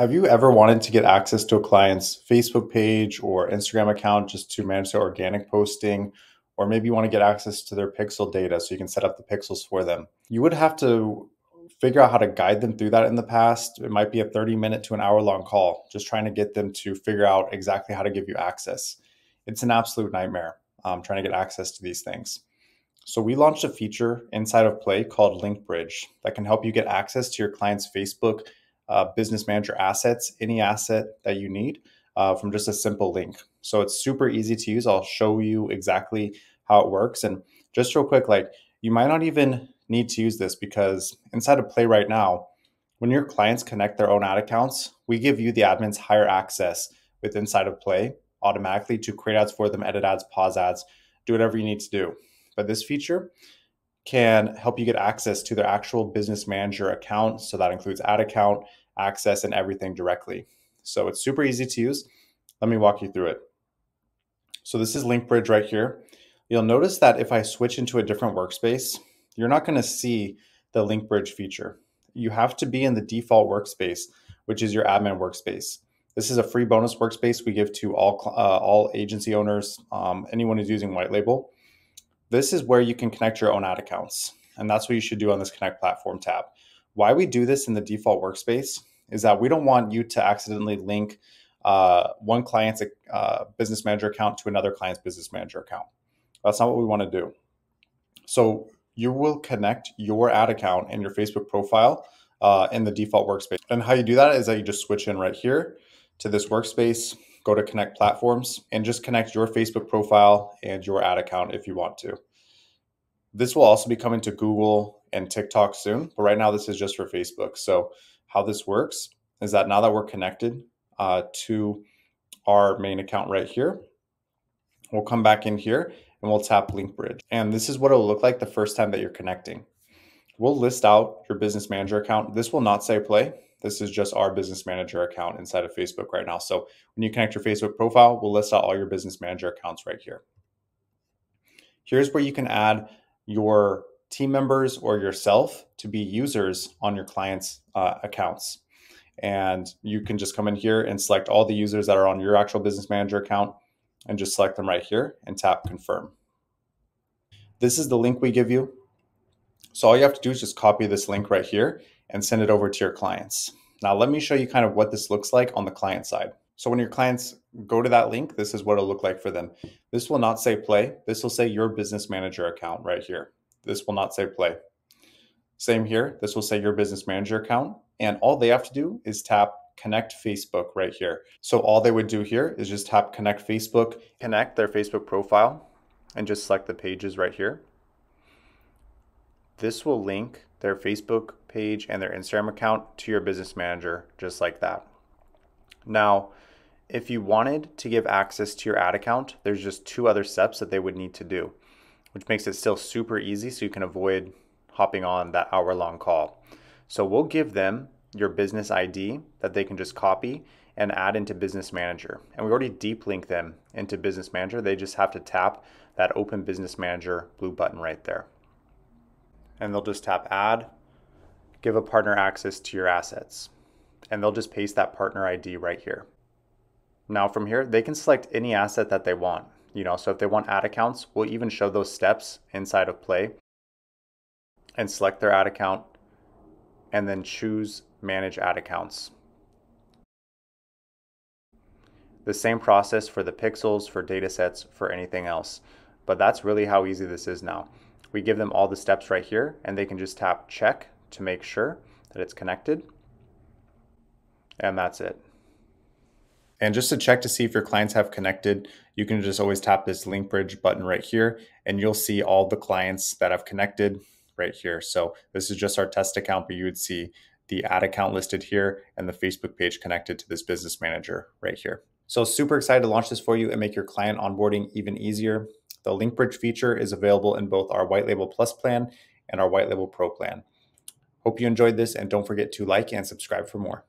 Have you ever wanted to get access to a client's Facebook page or Instagram account just to manage their organic posting? Or maybe you want to get access to their pixel data so you can set up the pixels for them. You would have to figure out how to guide them through that in the past. It might be a 30 minute to an hour long call, just trying to get them to figure out exactly how to give you access. It's an absolute nightmare um, trying to get access to these things. So, we launched a feature inside of Plai called LinkBridge that can help you get access to your client's Facebook uh, business manager assets, any asset that you need uh, from just a simple link. So it's super easy to use. I'll show you exactly how it works. And just real quick, like you might not even need to use this because inside of Plai right now, when your clients connect their own ad accounts, we give you the admins higher access with inside of Plai automatically to create ads for them, edit ads, pause ads, do whatever you need to do. But this feature can help you get access to their actual business manager account. So that includes ad account, access, and everything directly. So it's super easy to use. Let me walk you through it. So this is LinkBridge right here. You'll notice that if I switch into a different workspace, you're not going to see the LinkBridge feature. You have to be in the default workspace, which is your admin workspace. This is a free bonus workspace we give to all uh, all agency owners, um, anyone who's using White Label. This is where you can connect your own ad accounts, and that's what you should do on this Connect Platform tab. Why we do this in the default workspace is that we don't want you to accidentally link uh, one client's uh, business manager account to another client's business manager account. That's not what we want to do. So you will connect your ad account and your Facebook profile uh, in the default workspace. And how you do that is that you just switch in right here to this workspace, go to connect platforms, and just connect your Facebook profile and your ad account if you want to. This will also be coming to Google and TikTok soon, but right now this is just for Facebook. So how this works is that now that we're connected uh, to our main account right here, we'll come back in here and we'll tap LinkBridge. And this is what it'll look like the first time that you're connecting. We'll list out your business manager account. This will not say Plai. This is just our business manager account inside of Facebook right now. So when you connect your Facebook profile, we'll list out all your business manager accounts right here. Here's where you can add your team members or yourself to be users on your clients' uh, accounts. And you can just come in here and select all the users that are on your actual business manager account and just select them right here and tap confirm. This is the link we give you. So all you have to do is just copy this link right here and send it over to your clients. Now, let me show you kind of what this looks like on the client side. So when your clients go to that link, this is what it'll look like for them. This will not say Plai. This will say your business manager account right here. This will not say Plai. Same here. This will say your business manager account. And all they have to do is tap connect Facebook right here. So all they would do here is just tap connect Facebook, connect their Facebook profile, and just select the pages right here. This will link their Facebook page and their Instagram account to your business manager just like that. Now, if you wanted to give access to your ad account, there's just two other steps that they would need to do which makes it still super easy so you can avoid hopping on that hour long call. So we'll give them your business ID that they can just copy and add into Business Manager. And we already deep link them into Business Manager. They just have to tap that Open Business Manager blue button right there. And they'll just tap Add, give a partner access to your assets. And they'll just paste that partner ID right here. Now from here, they can select any asset that they want. You know, so if they want ad accounts, we'll even show those steps inside of Plai and select their ad account and then choose manage ad accounts. The same process for the pixels, for data sets, for anything else. But that's really how easy this is now. We give them all the steps right here and they can just tap check to make sure that it's connected. And that's it. And just to check to see if your clients have connected, you can just always tap this LinkBridge button right here and you'll see all the clients that have connected right here. So this is just our test account, but you would see the ad account listed here and the Facebook page connected to this business manager right here. So super excited to launch this for you and make your client onboarding even easier. The LinkBridge feature is available in both our white label plus plan and our white label pro plan. Hope you enjoyed this and don't forget to like and subscribe for more.